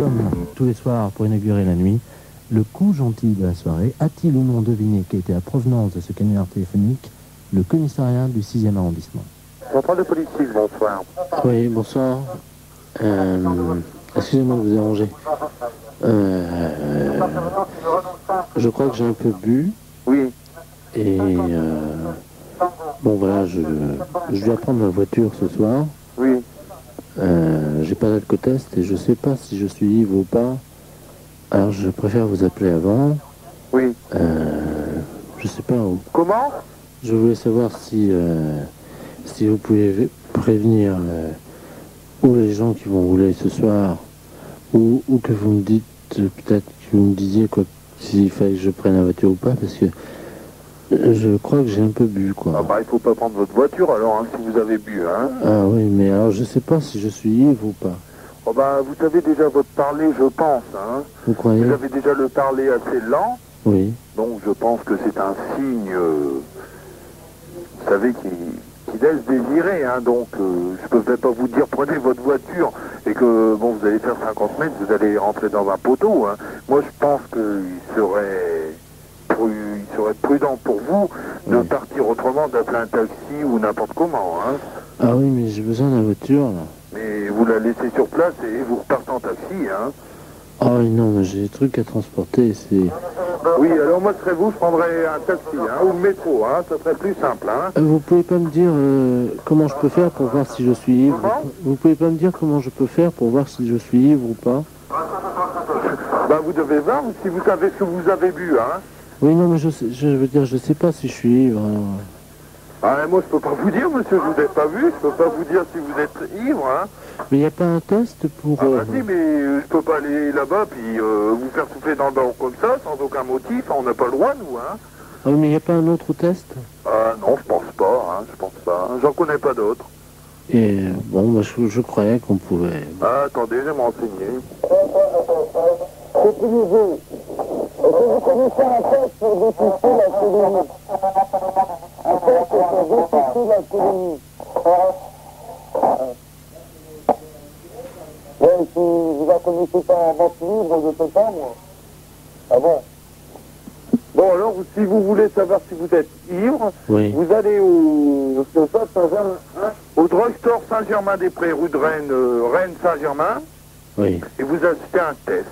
Comme tous les soirs pour inaugurer la nuit, le coup gentil de la soirée a-t-il ou non deviné qu'était la provenance de ce canular téléphonique le commissariat du 6e arrondissement? De police, bonsoir. Oui, bonsoir. Euh, Excusez-moi de vous déranger. Euh, je crois que j'ai un peu bu Oui. et euh, bon voilà, je, je dois prendre ma voiture ce soir. Oui. Pas d'alcotest et je sais pas si je suis ivre ou pas. Alors je préfère vous appeler avant. Oui. Euh, je sais pas. Comment? Je voulais savoir si euh, si vous pouvez prévenir euh, ou les gens qui vont rouler ce soir ou, ou que vous me dites peut-être que vous me disiez quoi s'il fallait que je prenne la voiture ou pas parce que je crois que j'ai un peu bu quoi. Ah bah il faut pas prendre votre voiture alors hein, si vous avez bu hein. Ah oui mais alors je sais pas si je suis ivre ou pas. Oh bah vous avez déjà votre parler je pense hein. Vous croyez? Vous avez déjà le parler assez lent. Oui. Donc je pense que c'est un signe, euh, vous savez, qui, qui laisse désirer. Hein, donc euh, je peux peut-être pas vous dire prenez votre voiture et que bon vous allez faire 50 mètres, vous allez rentrer dans un poteau. Hein. Moi je pense qu'il serait, pru- il serait prudent pour vous de Oui. partir autrement, d'appeler un taxi ou n'importe comment. Hein. Ah oui mais j'ai besoin de la voiture là. Mais vous la laissez sur place et vous repartez en taxi. Hein. Ah oui non mais j'ai des trucs à transporter c'est. Oui, alors moi ce serait vous, je prendrais un taxi hein, ou le métro. Hein, ça serait plus simple. Hein. Euh, Vous pouvez pas me dire euh, comment je peux faire pour voir si je suis Comment? Vous pouvez pas me dire comment je peux faire pour voir si je suis ivre ou pas? Bah vous devez voir si vous savez ce que vous avez bu, hein. Oui, non, mais je, sais, je veux dire, je sais pas si je suis ivre. alors. Ah, moi je peux pas vous dire, monsieur, je vous ai pas vu, je peux pas vous dire si vous êtes ivre, hein. Mais il n'y a pas un test pour... Ah bah euh, si, mais euh, je peux pas aller là-bas puis euh, vous faire souffler dans le ballon comme ça, sans aucun motif, on n'a pas le droit, nous, hein. Ah, mais il n'y a pas un autre test? Ah non, je pense pas, hein, je pense pas. J'en connais pas d'autres. Et euh, bon, bah, je, je croyais qu'on pouvait... Ah, attendez, je vais me renseigner. Ouais, si vous la connaissez pas en vente libre, je sais pas, moi. Ah bon? Bon, alors, si vous voulez savoir si vous êtes ivre, Oui. vous allez au, hein, au drugstore Saint-Germain-des-Prés, rue de Rennes, euh, Rennes-Saint-Germain, Oui. et vous achetez un test.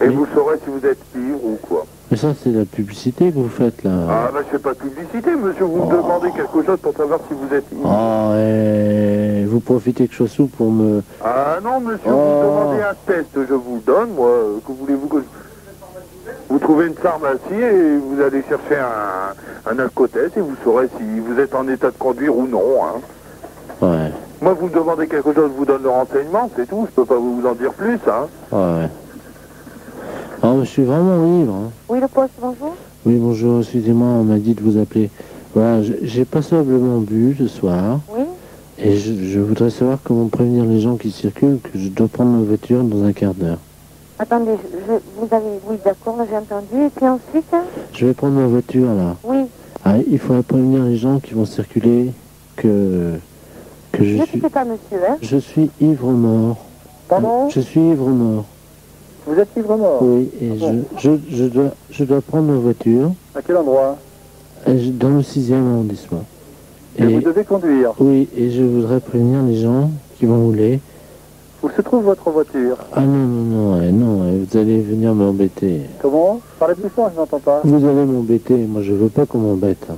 Et Oui. vous saurez si vous êtes ivre ou quoi. Mais ça, c'est la publicité que vous faites, là. Ah, bah, je fais pas de publicité, monsieur. Vous me demandez quelque chose pour savoir si vous êtes ivre. Oh, et vous profitez de Chaussou pour me... Ah non, monsieur, Oh. vous demandez un test, je vous le donne, moi. Que voulez-vous que je... Vous trouvez une pharmacie et vous allez chercher un, un alcotest et vous saurez si vous êtes en état de conduire ou non. hein. Ouais, Moi, vous me demandez quelque chose, je vous donne le renseignement, c'est tout. Je peux pas vous en dire plus, hein. ouais. Ah, je suis vraiment ivre, hein. Oui, le poste, bonjour. Oui, bonjour, excusez-moi, on m'a dit de vous appeler. Voilà, j'ai passablement bu ce soir. Oui. Et je, je voudrais savoir comment prévenir les gens qui circulent que je dois prendre ma voiture dans un quart d'heure. Attendez, je, vous avez... Oui, d'accord, j'ai entendu. Et puis ensuite Je vais prendre ma voiture là. Oui. Ah, il faudrait prévenir les gens qui vont circuler que, que je Ne suis, pas, monsieur, hein. je suis ivre mort. Pardon? Je suis ivre mort. Vous êtes ivre mort Oui, et Ah bon je, je, je, dois, je dois prendre ma voiture À quel endroit? Je- dans le 6e arrondissement. Et vous devez conduire. oui, et je voudrais prévenir les gens qui vont rouler. Où se trouve votre voiture? Ah non, non, non, eh, non, eh, vous allez venir m'embêter. Comment? Parlez plus fort, je n'entends pas. Vous allez m'embêter, moi je veux pas qu'on m'embête. hein.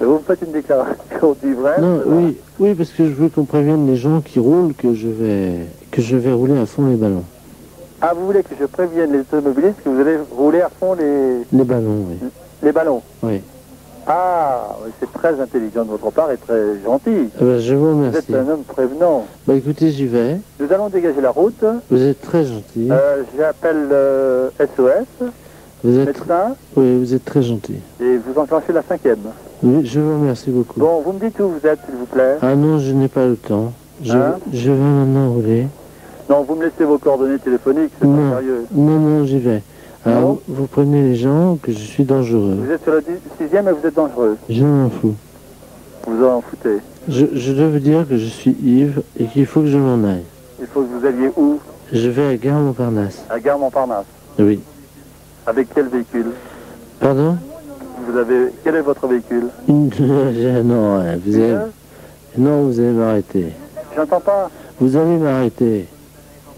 Vous me faites une déclaration d'ivresse Non, oui, oui, parce que je veux qu'on prévienne les gens qui roulent que je vais que je vais rouler à fond les ballons. Ah, vous voulez que je prévienne les automobilistes que vous allez rouler à fond les, Les ballons, oui. les ballons Oui. Ah, c'est très intelligent de votre part et très gentil. Eh ben, je vous Vous remercie. êtes un homme prévenant. Bah écoutez, j'y vais. Nous allons dégager la route. Vous êtes très gentil. Euh, J'appelle euh, SOS, Vous êtes, médecin, oui, vous êtes très gentil. et vous enclenchez la cinquième. Oui, je vous remercie beaucoup. Bon, vous me dites où vous êtes, s'il vous plaît Ah non, je n'ai pas le temps. Je, Hein je vais maintenant rouler. Non, vous me laissez vos coordonnées téléphoniques, c'est pas sérieux. Non, non, j'y vais. Alors, Non. vous, vous prévenez les gens que je suis dangereux. Vous êtes sur dix- sixième et vous êtes dangereux. Je m'en fous. Vous en foutez. Je, je dois vous dire que je suis ivre et qu'il faut que je m'en aille. Il faut que vous alliez où? Je vais à Gare Montparnasse. À Gare Montparnasse. Oui. Avec quel véhicule? Pardon? Vous avez. Quel est votre véhicule? Non, vous allez... Non, vous allez m'arrêter. J'entends pas. Vous allez m'arrêter.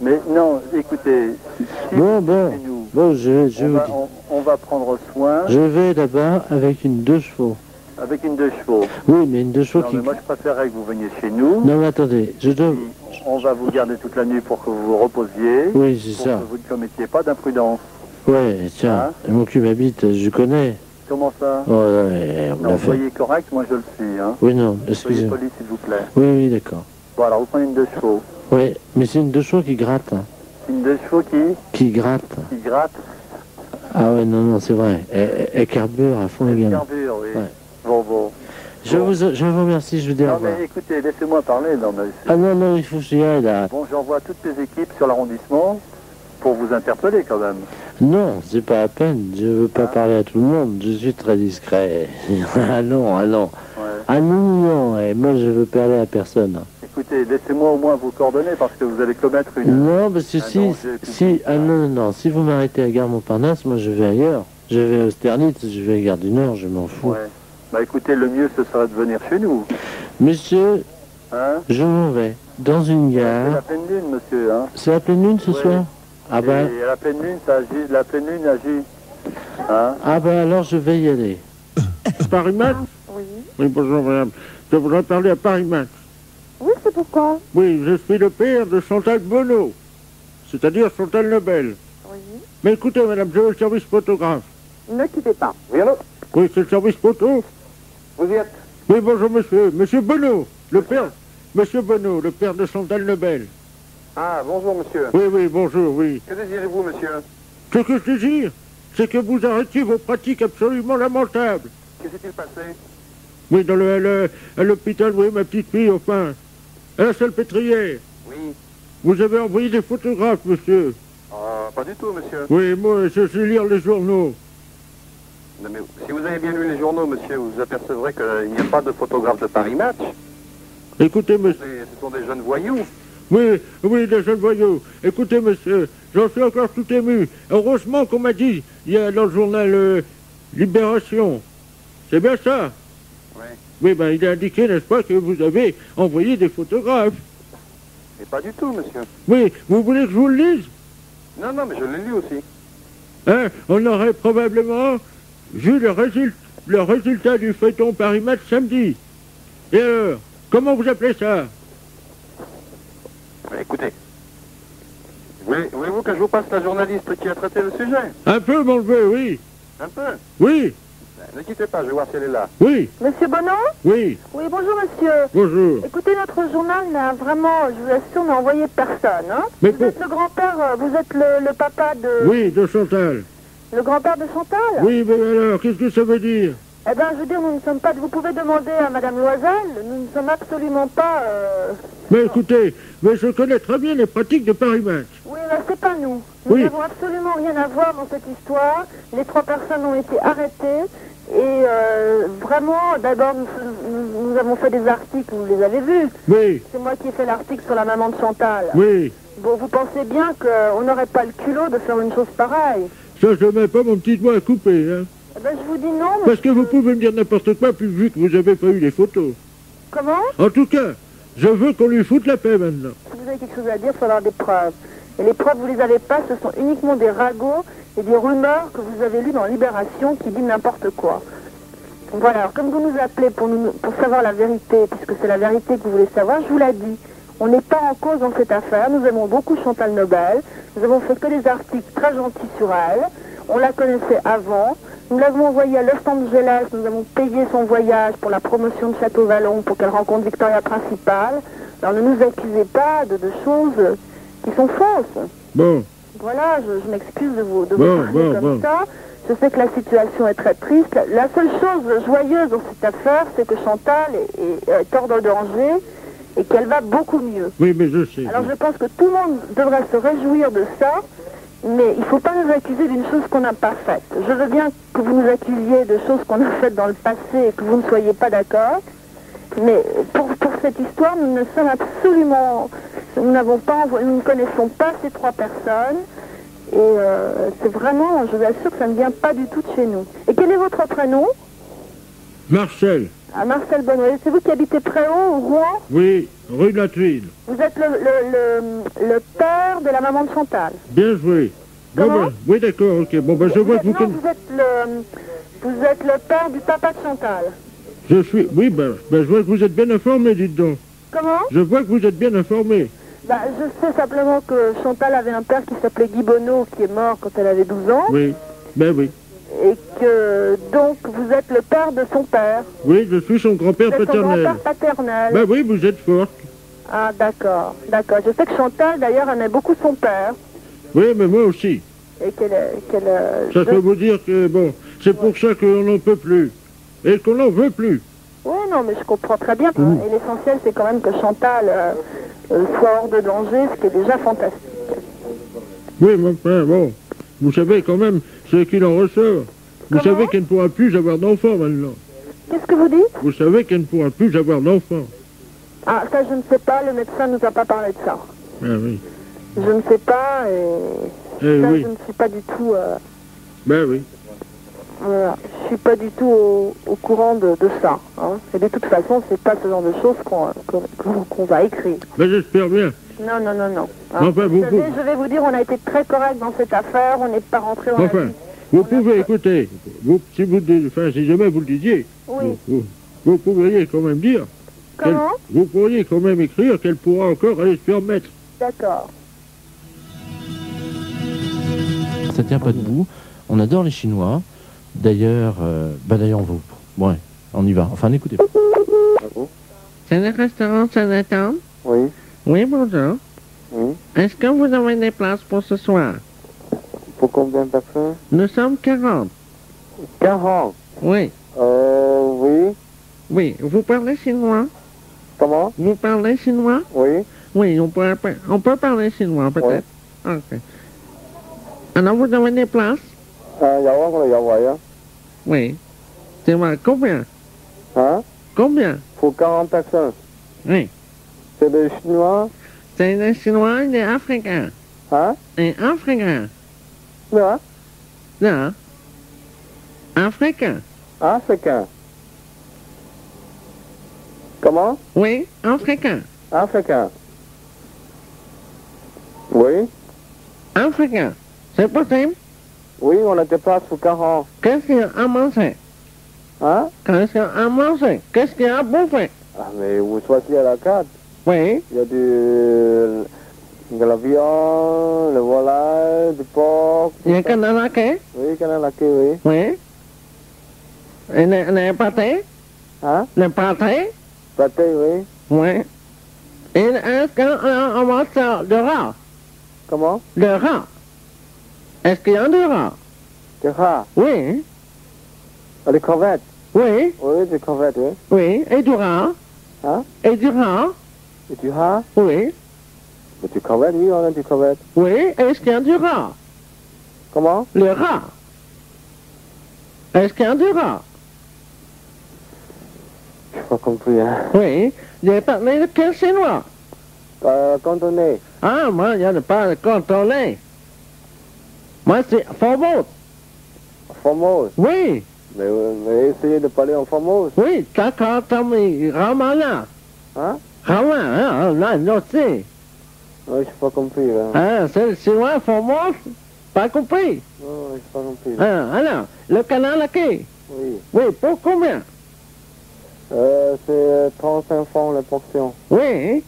Mais non, écoutez. si Bon, bon. nous, Bon, je, je on, vous va, dis. on- on va prendre soin Je vais là-bas avec une deux chevaux. avec une deux chevaux. Oui, mais une deux chevaux Non, qui... mais moi, je préférerais que vous veniez chez nous. Non, mais attendez, je dois... On va vous garder toute la nuit pour que vous vous reposiez. Oui, c'est Pour ça. que vous ne commettiez pas d'imprudence. Ouais, tiens, Hein mon cul m'habite, je connais. Comment ça Oh, on Non, fait. soyez correct, moi je le suis. Hein. Oui, non, Soyez excusez-moi. poli, s'il vous plaît. Oui, oui, d'accord. Bon, alors vous prenez une deux chevaux. Oui, mais c'est une deux chevaux qui gratte. Une deux chevaux qui, Qui gratte. qui gratte. Ah ouais, non, non, c'est vrai. Elle, elle- carbure à fond également. carbure, oui. Ouais. Bon, bon. Je vous, je vous remercie, je vous dis au Non, revoir. mais écoutez, laissez-moi parler. Non, mais Ah non, non, il faut que j'y aille là. Bon, j'envoie toutes les équipes sur l'arrondissement pour vous interpeller quand même. Non, c'est pas à peine. Je veux pas Ah. parler à tout le monde. Je suis très discret. ah non, ah non. Ouais. Ah non, non, et moi je veux parler à personne. Écoutez, laissez-moi au moins vous coordonner parce que vous allez commettre une... Non, parce que Un si, si, public, ah hein. non, non, non, si vous m'arrêtez à Gare Montparnasse, moi je vais ailleurs. Je vais à Austerlitz, je vais à Gare du Nord, je m'en fous. Ouais. Bah écoutez, le mieux ce serait de venir chez nous. Monsieur, Hein je m'en vais dans une C'est la gare. pleine lune, monsieur. Hein C'est la pleine lune ce Ouais. soir? Ah bah, Et la pleine lune, ça agit. La pleine lune agit. Hein ah bah alors je vais y aller. Paris Match Oui. Oui, bonjour madame. Je voudrais parler à Paris Match. Oui, c'est pourquoi Oui, je suis le père de Chantal Bonneau, c'est-à-dire Chantal Nobel. Oui. Mais écoutez madame, je veux le service photographe. Ne quittez pas. Oui, allô Oui, c'est le service photo Vous y êtes Oui, bonjour monsieur. Monsieur Bonneau, le père... Monsieur Bonneau, le père de Chantal Nobel. Ah, bonjour, monsieur. Oui, oui, bonjour, oui. Que désirez-vous, monsieur Ce que je désire, c'est que vous arrêtiez vos pratiques absolument lamentables. Que s'est-il passé Oui, dans le, le- à l'hôpital, oui, ma petite fille, enfin. À la salpêtrière. Oui. Vous avez envoyé des photographes, monsieur. Ah, pas du tout, monsieur. Oui, moi, je sais lire les journaux. Non, mais si vous avez bien lu les journaux, monsieur, vous apercevrez qu'il n'y a pas de photographe de Paris Match. Écoutez, monsieur. Ce sont des jeunes voyous. Oui, oui, des jeunes voyous. Écoutez, monsieur, j'en suis encore tout ému. Heureusement qu'on m'a dit, il y a dans le journal euh, Libération. C'est bien ça? Oui. Oui, ben, il est indiqué, n'est-ce pas, que vous avez envoyé des photographes. Mais pas du tout, monsieur. Oui, vous voulez que je vous le lise? Non, non, mais je l'ai lu aussi. Hein On aurait probablement vu le, résul- le résultat du feuilleton Paris Match samedi. Et alors, comment vous appelez ça? Mais écoutez. Voulez- Voulez-vous que je vous passe la journaliste qui a traité le sujet? Un peu, mon neveu, oui. Un peu? Oui, Ne quittez pas, je vais voir si elle est là. oui, Monsieur Bonon oui. Oui, bonjour monsieur. Bonjour. Écoutez, notre journal n'a vraiment, je vous assure, n'a envoyé personne. Hein Mais vous pour- êtes le grand-père, euh, vous êtes le, le papa de... Oui, de Chantal. Le grand-père de Chantal Oui, mais alors, qu'est-ce que ça veut dire? Eh bien, je veux dire, nous ne sommes pas... Vous pouvez demander à Madame Loisel, nous ne sommes absolument pas... euh, Mais écoutez, mais je connais très bien les pratiques de Paris Match. Oui, mais c'est pas nous. Nous Oui. n'avons absolument rien à voir dans cette histoire. Les trois personnes ont été arrêtées. Et euh, vraiment, d'abord, nous, avons fait des articles, vous les avez vus. Oui, C'est moi qui ai fait l'article sur la maman de Chantal. oui. Bon, vous pensez bien qu'on n'aurait pas le culot de faire une chose pareille Ça, je mets pas mon petit doigt à couper, hein. Eh ben, je vous dis non, Parce que vous pouvez me dire n'importe quoi, puis vu que vous avez pas eu les photos. comment? En tout cas, je veux qu'on lui foute la paix maintenant. Si vous avez quelque chose à dire, il faut avoir des preuves. Et les preuves, vous les avez pas, ce sont uniquement des ragots et des rumeurs que vous avez lues dans Libération qui dit n'importe quoi. Voilà, alors comme vous nous appelez pour, nous, pour savoir la vérité, puisque c'est la vérité que vous voulez savoir, je vous l'ai dit. On n'est pas en cause dans cette affaire. Nous aimons beaucoup Chantal Nobel. Nous avons fait que des articles très gentils sur elle. On la connaissait avant. Nous l'avons envoyée à Los Angeles. Nous avons payé son voyage pour la promotion de Château Vallon pour qu'elle rencontre Victoria Principale. Alors ne nous accusez pas de, de choses qui sont fausses. Bon, Voilà, je, je m'excuse de vous, de vous Bon, parler bon, comme bon. ça. Je sais que la situation est très triste. La seule chose joyeuse dans cette affaire, c'est que Chantal est, est- est hors de danger et qu'elle va beaucoup mieux. oui, mais je sais. Alors je pense que tout le monde devrait se réjouir de ça, mais il ne faut pas nous accuser d'une chose qu'on n'a pas faite. Je veux bien que vous nous accusiez de choses qu'on a faites dans le passé et que vous ne soyez pas d'accord, mais pour, pour cette histoire, nous ne sommes absolument... nous n'avons pas envoyé- nous ne connaissons pas ces trois personnes. Et euh, c'est vraiment, je vous assure que ça ne vient pas du tout de chez nous. Et quel est votre prénom? Marcel, ah, Marcel Bonnoy. C'est vous qui habitez Préau, au Rouen? Oui, rue de la Tuile. Vous êtes le, le, le, le père de la maman de Chantal. Bien joué. Bon, ben, oui, d'accord, ok. Bon, ben, je Vous vois êtes, que vous non, connaissez. vous êtes le, vous êtes le père du papa de Chantal. Je suis. Oui, ben, ben, je vois que vous êtes bien informé, dites donc. Comment? Je vois que vous êtes bien informé. Bah, Je sais simplement que Chantal avait un père qui s'appelait Guy Bonneau, qui est mort quand elle avait 12 ans. Oui. Ben oui. Et que donc vous êtes le père de son père. Oui, je suis son grand-père êtes son paternel. grand-père paternel. Ben oui, vous êtes forte. Ah d'accord, d'accord. Je sais que Chantal d'ailleurs aimait beaucoup son père. Oui, mais moi aussi. Et qu'elle... qu'elle, euh, Ça je- peut vous dire que, bon, c'est pour ça qu'on n'en peut plus. Et qu'on n'en veut plus. Oui, non, mais je comprends très bien. Mmh. Et l'essentiel, c'est quand même que Chantal euh, euh, soit hors de danger, ce qui est déjà fantastique. Oui, mais enfin, bon. Vous savez quand même ce qu'il en ressort. Vous Comment savez qu'elle ne pourra plus avoir d'enfants maintenant. Qu'est-ce que vous dites? Vous savez qu'elle ne pourra plus avoir d'enfants. Ah, ça, je ne sais pas. Le médecin nous a pas parlé de ça. Ah oui. Je ne sais pas et Eh ça, oui. je ne suis pas du tout... euh, Ben oui. Voilà, je suis pas du tout au, au courant de, de ça. hein. Et de toute façon, c'est pas ce genre de choses qu'on qu'on- va écrire. Ben j'espère bien. Non, non, non, non. hein. Enfin, vous- vous savez, vous- je vais vous dire, on a été très correct dans cette affaire. On n'est pas rentré la Enfin, vous pouvez écouter. Vous, si, vous, enfin, si jamais vous le disiez, Oui. vous, vous, vous pourriez quand même dire. Comment? Vous pourriez quand même écrire qu'elle pourra encore aller se permettre. D'accord. Ça tient pas debout. On adore les Chinois. D'ailleurs, euh, bah d'ailleurs, on va. Ouais, on y va. Enfin, n'écoutez pas. C'est le restaurant Jonathan Oui, Oui, bonjour. oui. Est-ce que vous avez des places pour ce soir? Pour combien de personnes? Nous sommes 40. 40. Oui, Euh, oui. oui. Vous parlez chinois? Comment? Vous parlez chinois? Oui. Oui, on peut, on peut parler chinois peut-être. Ok. Alors, vous avez des places? Yawaya. Oui. C'est vrai. Combien? Hein? Combien? Pour 40 personnes. Oui. C'est des Chinois? C'est des Chinois et des Africains. Hein? Et Africains. Non. Non. Africains. Africains. Comment? Oui, Africains. Africains. Oui. Africains. C'est possible? Oui, on a des places pour 40. Qu'est-ce qu'il y a à Hein? Qu'est-ce qu'il y a à manger? Qu'est-ce qu'il y a à bouffer? Ah, mais vous choisissez à la carte. Oui. Il y a du... de la viande, le volaille, du porc. Il y a qu'un alaqué Oui, canal laqué, oui. Oui. Et les pâtés Hein? Les pâtés Pâté, oui. Oui. Et est-ce qu'on mange de rat? Comment? De rat Est-ce qu'il y a du rat? Du rat? Oui. Ah, des crevettes. Oui. Oui, des crevettes, oui. Oui. Et du rat Hein? Et du rat Et du rat Oui. Mais du crevette, oui, on a du crevette. Oui. Est-ce qu'il y a du rat Comment? Le rat Est-ce qu'il y a du rat Je pas compris, hein. Oui. J'ai parlé de quel chinois? Euh. Ah, moi, il n'y a pas de contrôlé. Moi, c'est Formose. Formose. Oui. Mais, euh, mais essayez de parler en Formose. Oui, Takatami Ramana. Hein Ramana, hein, là, non, c'est. Non, j'ai pas compris, là. Hein, c'est le chinois Formose? Pas compris. Non, j'ai pas compris. Hein, alors, le canal à qui? Oui. Oui, pour combien? Euh, c'est 35 francs la portion. Oui.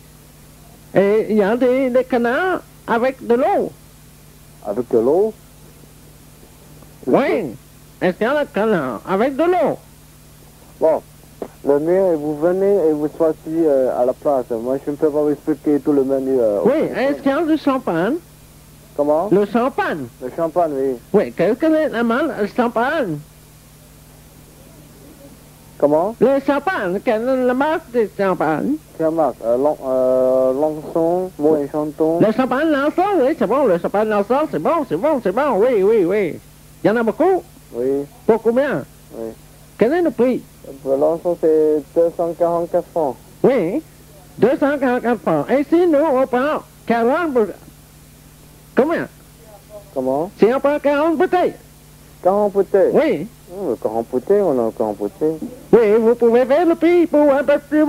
Et il y a des, des canards avec de l'eau? Avec de l'eau? Oui. Est-ce qu'il y a des canards avec de l'eau Bon, le mieux, vous venez et vous choisissez euh, à la place. Moi, je ne peux pas vous expliquer tout le menu. euh, Oui, est-ce qu'il y a du champagne? Comment? Le champagne. Le champagne, oui. Oui, qu'est-ce que c'est la mal, le champagne Comment? Le champagne, quelle est la marque du champagne? Quelle marque? Euh, Long, euh, et Chanton. Le champagne Lançon, oui, c'est bon, le champagne Lançon, c'est bon, c'est bon, c'est bon, oui, oui, oui. Il y en a beaucoup Oui. Pour combien Oui. Quel est le prix Le Langson, c'est 244 francs. Oui. 244 francs. Ainsi, nous, on prend 40 bouteilles. Combien Comment Si on prend 40 bouteilles 40 bouteilles. Oui. Oh, 40 bouteilles, on a 40 bouteilles. Oui, vous pouvez faire le prix pour un peu plus.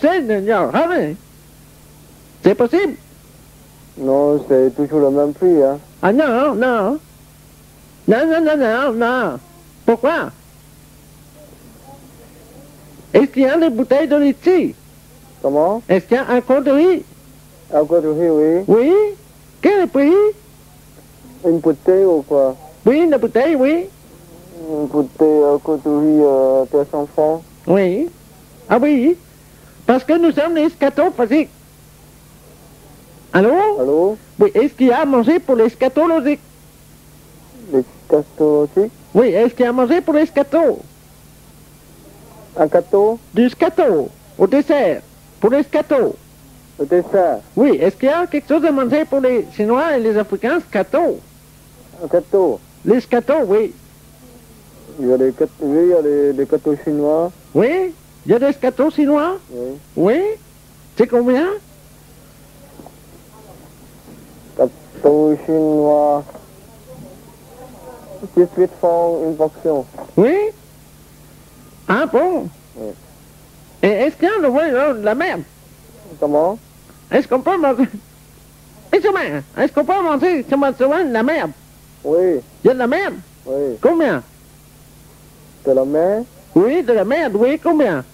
C'est, allez. C'est possible Non, c'est toujours le même prix, hein. Ah non, non. Non, non, non, non, non. Pourquoi? Est-ce qu'il y a des bouteilles de litchi? Comment? Est-ce qu'il y a un compte de riz? Un côté oui. Oui? Quel est le prix? Une bouteille ou quoi? Oui, une bouteille, oui. Une bouteille à côté euh, 300 francs. Oui. Ah oui. Parce que nous sommes les scatophysiques. Allô? Allô? Oui, est-ce qu'il y a à manger pour les scatologiques? Aussi Oui, est-ce qu'il y a à manger pour les scatos Un gâteau Du scato, au dessert, pour les scatos. Le dessert? Oui, est-ce qu'il y a quelque chose à manger pour les Chinois et les Africains scato? Un gâteau Les oui. Il y a les, oui, il y a les, les gâteaux chinois. Oui Il y a des scatos chinois? Oui. Oui C'est combien? Gâteaux chinois. 18 francs une portion. Oui Ah bon Oui. Et est-ce qu'il y a le voyage de la merde Comment Est-ce qu'on peut chemin, est-ce qu'on peut manger chemin chemin de la merde Oui, Il y a de la merde oui. Combien De la mer Oui, de la merde, oui, combien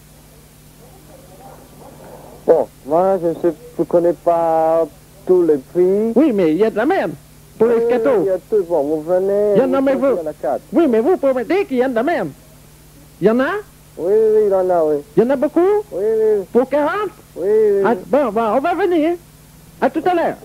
Bon, moi, je ne connais pas tous les prix. Oui, mais il y a de la merde pour les gâteaux. Eh, il y vous venez. Il y en a, mais vous. Oui, mais vous promettez qu'il y en a même. Il y en a? Oui, oui, il y en a, oui. Il y en a beaucoup? Oui, oui. Pour 40 Oui, oui. Ah, bon, bon, on va venir. À tout à l'heure.